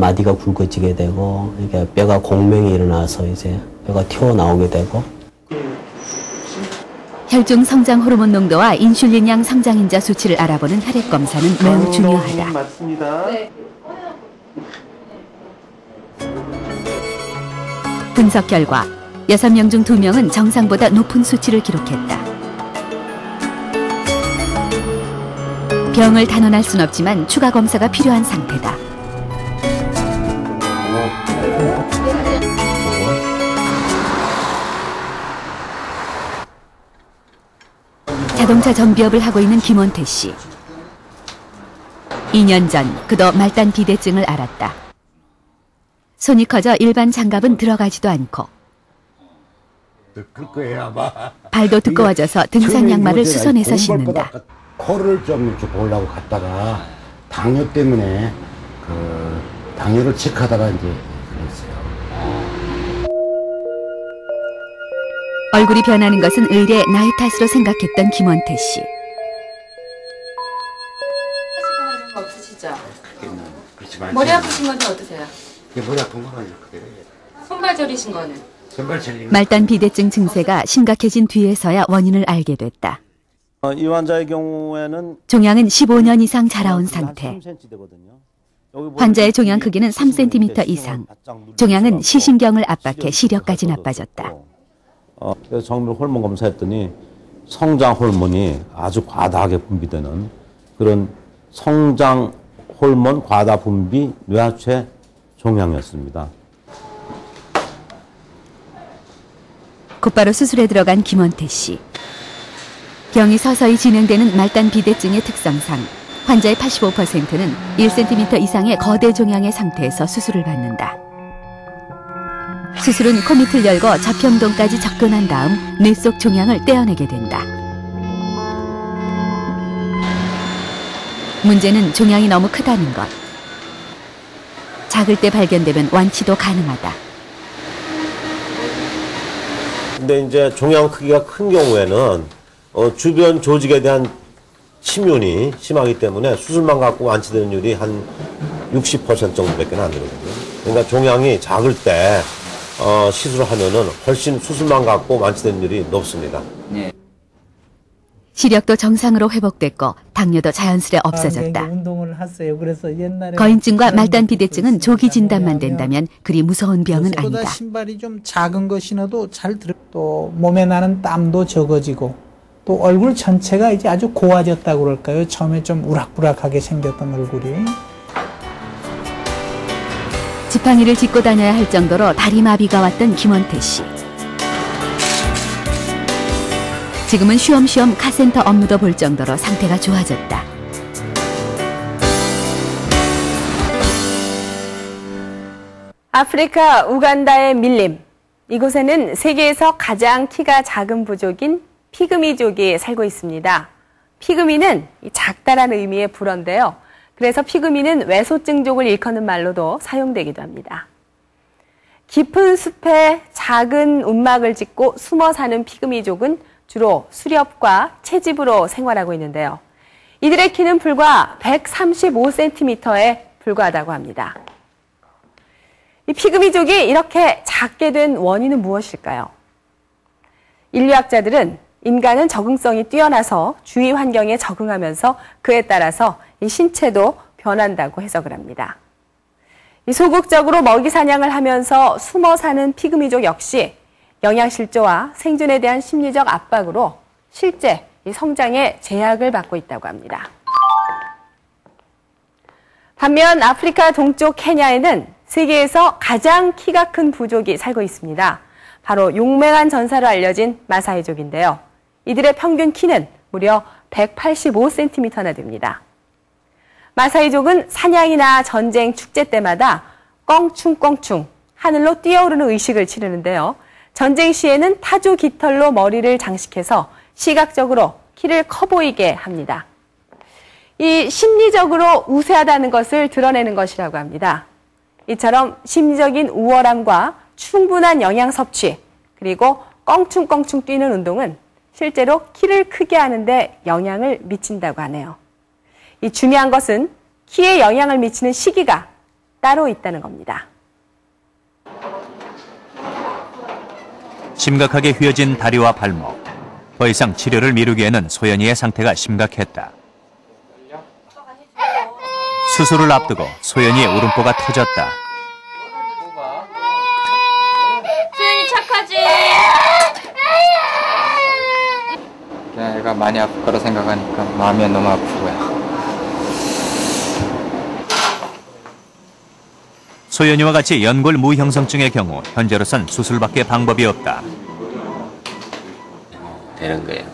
마디가 굵어지게 되고 이게 뼈가 공명이 일어나서 이제 뼈가 튀어나오게 되고 혈중 성장 호르몬 농도와 인슐린 양 성장 인자 수치를 알아보는 혈액 검사는 매우 중요하다. 맞습니다. 분석 결과 6명 중 2명은 정상보다 높은 수치를 기록했다. 병을 단언할 순 없지만 추가 검사가 필요한 상태다. 자동차 정비업을 하고 있는 김원태 씨. 2년 전 그도 말단 비대증을 알았다. 손이 커져 일반 장갑은 들어가지도 않고. 발도 두꺼워져서 등산 양말을 수선해서 신는다. 코를 좀 보려고 갔다가 당뇨 때문에 그 당뇨를 체크하다가 이제 그랬어요. 얼굴이 변하는 것은 의례 나이 탓으로 생각했던 김원태 씨. 하시거나 이런 거 없으시죠? 그렇지 만 머리 아프신 건 어떠세요? 이게 머리 아픈 건 아니고 그래요. 손발 저리신 거는? 선발 젤리. 말단 비대증 증세가 심각해진 뒤에서야 원인을 알게 됐다. 어, 이 환자의 경우에는 종양은 15년 이상 자라온 상태. 환자의 종양 크기는 3cm 이상. 종양은 시신경을 압박해 시력까지 나빠졌다. 어, 그래서 정밀 호르몬 검사했더니 성장 호르몬이 아주 과다하게 분비되는 그런 성장 호르몬 과다 분비 뇌하체 종양이었습니다. 곧바로 수술에 들어간 김원태 씨. 병이 서서히 진행되는 말단 비대증의 특성상 환자의 85%는 1cm 이상의 거대 종양의 상태에서 수술을 받는다. 수술은 코 밑을 열고 저평동까지 접근한 다음 뇌 속 종양을 떼어내게 된다. 문제는 종양이 너무 크다는 것. 작을 때 발견되면 완치도 가능하다. 근데 이제 종양 크기가 큰 경우에는 어, 주변 조직에 대한 침윤이 심하기 때문에 수술만 갖고 완치되는 율이 한 60% 정도밖에 안 되거든요. 그러니까 종양이 작을 때 어, 시술을 하면은 훨씬 수술만 갖고 완치되는 율이 높습니다. 시력도 정상으로 회복됐고 당뇨도 자연스레 아, 없어졌다. 이제 운동을 했어요. 그래서 옛날에 거인증과 말단 비대증은 조기 진단만 된다면 그리 무서운 병은 아니다. 신발이 좀 작은 거 신어도 잘 들어. 또 몸에 나는 땀도 적어지고 또 얼굴 전체가 이제 아주 고와졌다고 그럴까요? 처음에 좀 우락부락하게 생겼던 얼굴이. 지팡이를 짚고 다녀야 할 정도로 다리 마비가 왔던 김원태 씨. 지금은 쉬엄쉬엄 카센터 업무도 볼 정도로 상태가 좋아졌다. 아프리카 우간다의 밀림. 이곳에는 세계에서 가장 키가 작은 부족인 피그미족이 살고 있습니다. 피그미는 작다라는 의미의 불어인데요. 그래서 피그미는 외소증족을 일컫는 말로도 사용되기도 합니다. 깊은 숲에 작은 움막을 짓고 숨어 사는 피그미족은 주로 수렵과 채집으로 생활하고 있는데요. 이들의 키는 불과 135cm에 불과하다고 합니다. 이 피그미족이 이렇게 작게 된 원인은 무엇일까요? 인류학자들은 인간은 적응성이 뛰어나서 주위 환경에 적응하면서 그에 따라서 이 신체도 변한다고 해석을 합니다. 이 소극적으로 먹이 사냥을 하면서 숨어 사는 피그미족 역시 영양실조와 생존에 대한 심리적 압박으로 실제 이 성장에 제약을 받고 있다고 합니다. 반면 아프리카 동쪽 케냐에는 세계에서 가장 키가 큰 부족이 살고 있습니다. 바로 용맹한 전사로 알려진 마사이족인데요. 이들의 평균 키는 무려 185cm나 됩니다. 마사이족은 사냥이나 전쟁, 축제 때마다 껑충껑충 하늘로 뛰어오르는 의식을 치르는데요. 전쟁 시에는 타조 깃털로 머리를 장식해서 시각적으로 키를 커 보이게 합니다. 이 심리적으로 우세하다는 것을 드러내는 것이라고 합니다. 이처럼 심리적인 우월함과 충분한 영양 섭취, 그리고 껑충껑충 뛰는 운동은 실제로 키를 크게 하는데 영향을 미친다고 하네요. 이 중요한 것은 키에 영향을 미치는 시기가 따로 있다는 겁니다. 심각하게 휘어진 다리와 발목. 더 이상 치료를 미루기에는 소연이의 상태가 심각했다. 수술을 앞두고 소연이의 울음보가 터졌다. 소연이 착하지? 그냥 애가 많이 아플 거라 생각하니까 마음이 너무 아프고요. 소연이와 같이 연골 무형성증의 경우 현재로선 수술밖에 방법이 없다. 되는 거예요.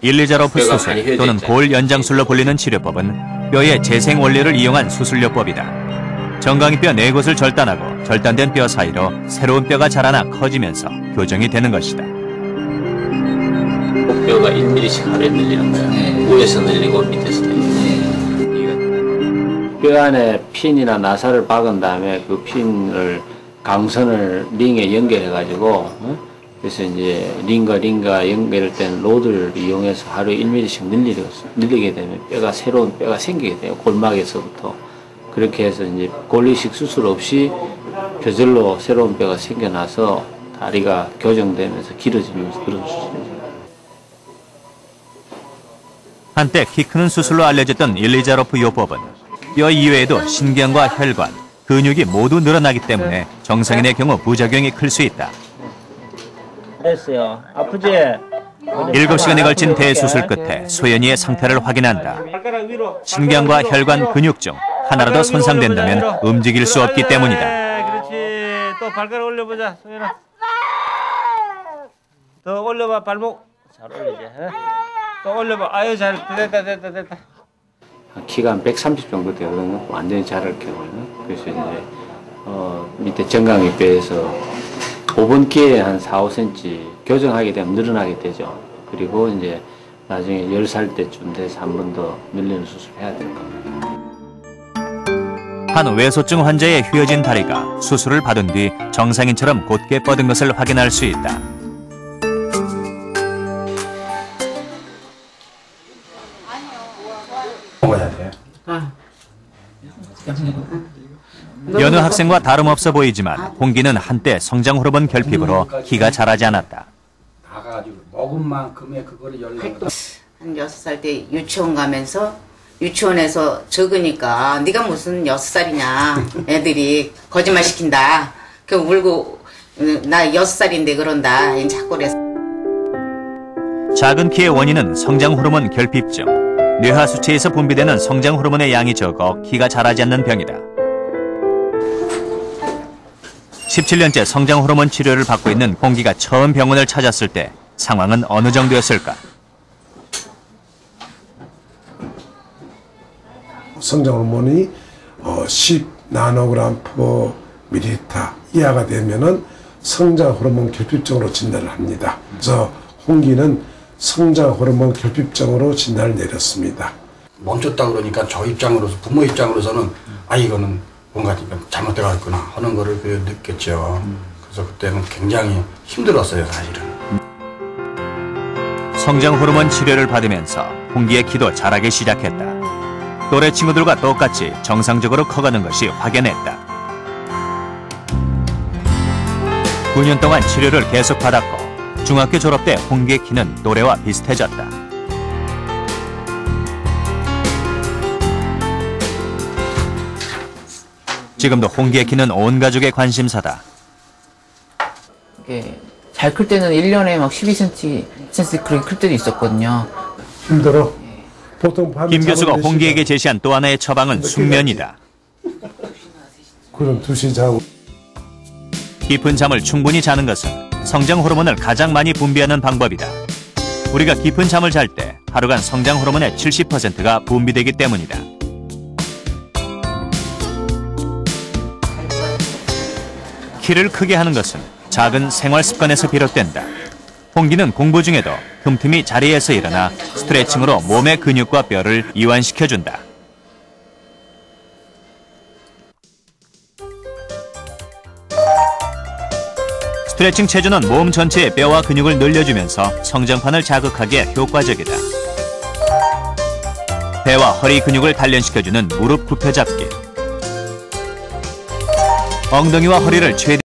일리자로프 수술 또는. 골 연장술로 불리는 치료법은 뼈의 재생 원리를 이용한 수술요법이다. 정강이뼈 네 곳을 절단하고 절단된 뼈 사이로 새로운 뼈가 자라나 커지면서 교정이 되는 것이다. 뼈가 1mm씩 하루에 늘리는 거예요. 위에서 늘리고 밑에서 늘리고. 뼈 안에 핀이나 나사를 박은 다음에 그 핀을 강선을 링에 연결해 가지고 어? 그래서 이제 링과 링과 연결된 로드를 이용해서 하루에 1mm씩 늘리게, 늘리게 되면 뼈가 새로운 뼈가 생기게 돼요. 골막에서부터. 그렇게 해서 이제 골리식 수술 없이 저절로 새로운 뼈가 생겨나서 다리가 교정되면서 길어지면서 그런 수술이죠. 한때 키 크는 수술로 알려졌던 일리자로프 요법은 뼈 이외에도 신경과 혈관, 근육이 모두 늘어나기 때문에 정상인의 경우 부작용이 클 수 있다. 됐어요. 아프지? 7시간에 걸친 대수술 끝에 소연이의 상태를 확인한다. 신경과 혈관, 근육 중 하나라도 손상된다면 움직일 수 없기 때문이다. 네, 그렇지. 또 발가락 올려보자, 소연아. 더 올려봐, 발목. 잘 올리지. 어? 또 올려봐. 아유, 잘 됐다, 됐다, 됐다. 키가 한130 정도 되거든요. 완전히 자랄 경우는. 그래서 이제, 어, 밑에 정강이 뼈에서 5번 기에 한 4, 5cm 교정하게 되면 늘어나게 되죠. 그리고 이제 나중에 10살 때쯤 돼서 한 번 더 늘리는 수술을 해야 될 겁니다. 한 외소증 환자의 휘어진 다리가 수술을 받은 뒤 정상인처럼 곧게 뻗은 것을 확인할 수 있다. 학생과 다름없어 보이지만 홍기는 한때 성장 호르몬 결핍으로 키가 자라지 않았다. 나가가지고 먹은 만큼의 그거를 연락을 한 여섯 살 때 유치원 가면서 유치원에서 적으니까 네가 무슨 여섯 살이냐 애들이 거짓말 시킨다. 그 울고 어, 나 여섯 살인데 그런다. 자꾸 그래서 작은 키의 원인은 성장 호르몬 결핍증. 뇌하 수체에서 분비되는 성장 호르몬의 양이 적어 키가 자라지 않는 병이다. 17년째 성장 호르몬 치료를 받고 있는 공기가 처음 병원을 찾았을 때 상황은 어느 정도였을까? 성장 호르몬이 어, 10 나노그램 퍼 밀리리터 이하가 되면은 성장 호르몬 결핍증으로 진단을 합니다. 그래서 홍기는 성장 호르몬 결핍증으로 진단을 내렸습니다. 멈췄다 그러니까 저 입장으로서 부모 입장으로서는 아 이거는 뭔가 잘못돼가겠구나 하는 거를 그 느꼈죠. 그래서 그때는 굉장히 힘들었어요 사실은. 성장 호르몬 치료를 받으면서 홍기의 키도 자라기 시작했다. 또래 친구들과 똑같이 정상적으로 커가는 것이 확연했다. 9년 동안 치료를 계속 받았고 중학교 졸업 때 홍기의 키는 또래와 비슷해졌다. 지금도 홍기의 키는 온 가족의 관심사다. 이게 잘 클 때는 1년에 막 12cm, 10cm 그렇게 클 때도 있었거든요. 힘들어. 보통 밤에 김 교수가 홍기에게 제시한 또 하나의 처방은 숙면이다. 그럼 2시 자고 깊은 잠을 충분히 자는 것은 성장 호르몬을 가장 많이 분비하는 방법이다. 우리가 깊은 잠을 잘 때 하루간 성장 호르몬의 70%가 분비되기 때문이다. 키를 크게 하는 것은 작은 생활 습관에서 비롯된다. 홍기는 공부 중에도 틈틈이 자리에서 일어나 스트레칭으로 몸의 근육과 뼈를 이완시켜준다. 스트레칭 체조는 몸 전체의 뼈와 근육을 늘려주면서 성장판을 자극하기에 효과적이다. 배와 허리 근육을 단련시켜주는 무릎 굽혀잡기. 엉덩이와 허리를 최대